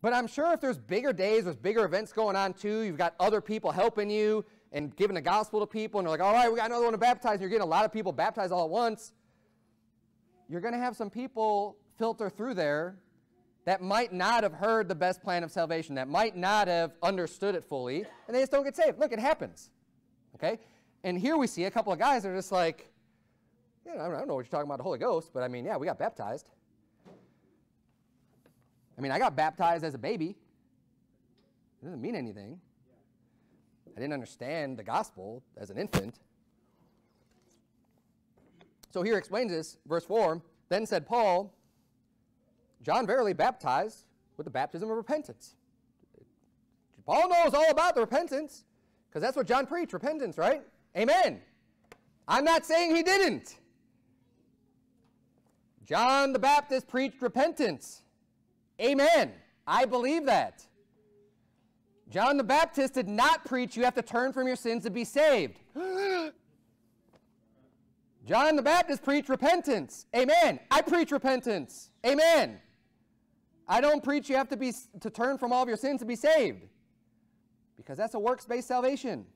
But I'm sure if there's bigger days, there's bigger events going on too, you've got other people helping you and giving the gospel to people, and they're like, all right, we got another one to baptize, and you're getting a lot of people baptized all at once. You're going to have some people filter through there that might not have heard the best plan of salvation, that might not have understood it fully, and they just don't get saved. Look, it happens. Okay? And here we see a couple of guys that are just like, yeah, I don't know what you're talking about the Holy Ghost, but I mean, yeah, we got baptized. I mean, I got baptized as a baby. It doesn't mean anything. I didn't understand the gospel as an infant. So here explains this, verse 4 Then said Paul, John verily baptized with the baptism of repentance. Paul knows all about the repentance because that's what John preached repentance, right? Amen. I'm not saying he didn't. John the Baptist preached repentance. Amen. I believe that. John the Baptist did not preach you have to turn from your sins to be saved. John the Baptist preached repentance. Amen. I preach repentance. Amen. I don't preach you have to be to turn from all of your sins to be saved. Because that's a works-based salvation.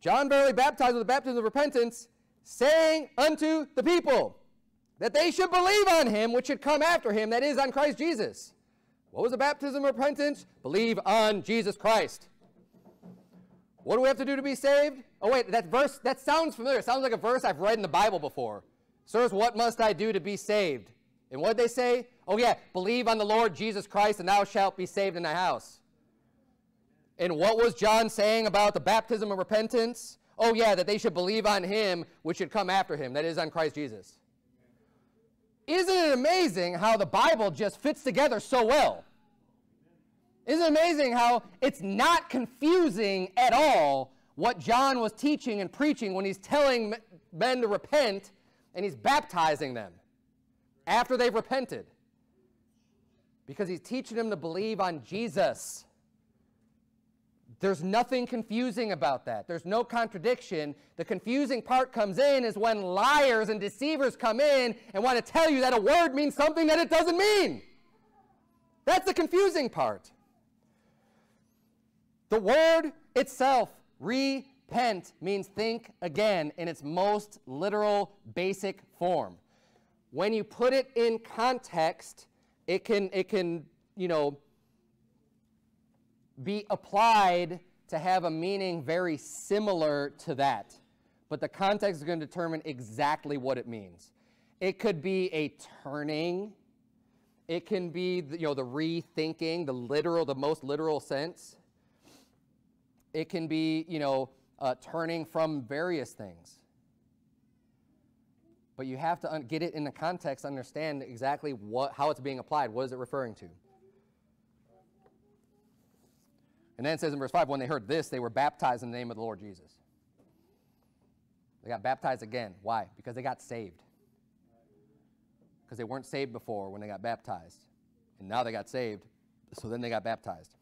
John verily baptized with the baptism of repentance, saying unto the people that they should believe on him which should come after him, that is, on Christ Jesus. What was the baptism of repentance? Believe on Jesus Christ. What do we have to do to be saved? Oh, wait, that verse, that sounds familiar. It sounds like a verse I've read in the Bible before. Sirs, what must I do to be saved? And what did they say? Oh, yeah, believe on the Lord Jesus Christ, and thou shalt be saved in thy house. And what was John saying about the baptism of repentance? Oh, yeah, that they should believe on him which should come after him, that is, on Christ Jesus. Isn't it amazing how the Bible just fits together so well? Isn't it amazing how it's not confusing at all what John was teaching and preaching when he's telling men to repent and he's baptizing them after they've repented? Because he's teaching them to believe on Jesus. There's nothing confusing about that. There's no contradiction. The confusing part comes in is when liars and deceivers come in and want to tell you that a word means something that it doesn't mean. That's the confusing part. The word itself, repent, means think again in its most literal, basic form. When you put it in context, it can, it can you know, be applied to have a meaning very similar to that. But the context is going to determine exactly what it means. It could be a turning. It can be, you know, the rethinking, the literal, the most literal sense. It can be, you know, uh, turning from various things. But you have to get it in the context, understand exactly what, how it's being applied. What is it referring to? And then it says in verse 5 when they heard this, they were baptized in the name of the Lord Jesus. They got baptized again. Why? Because they got saved. Because they weren't saved before when they got baptized. And now they got saved, so then they got baptized.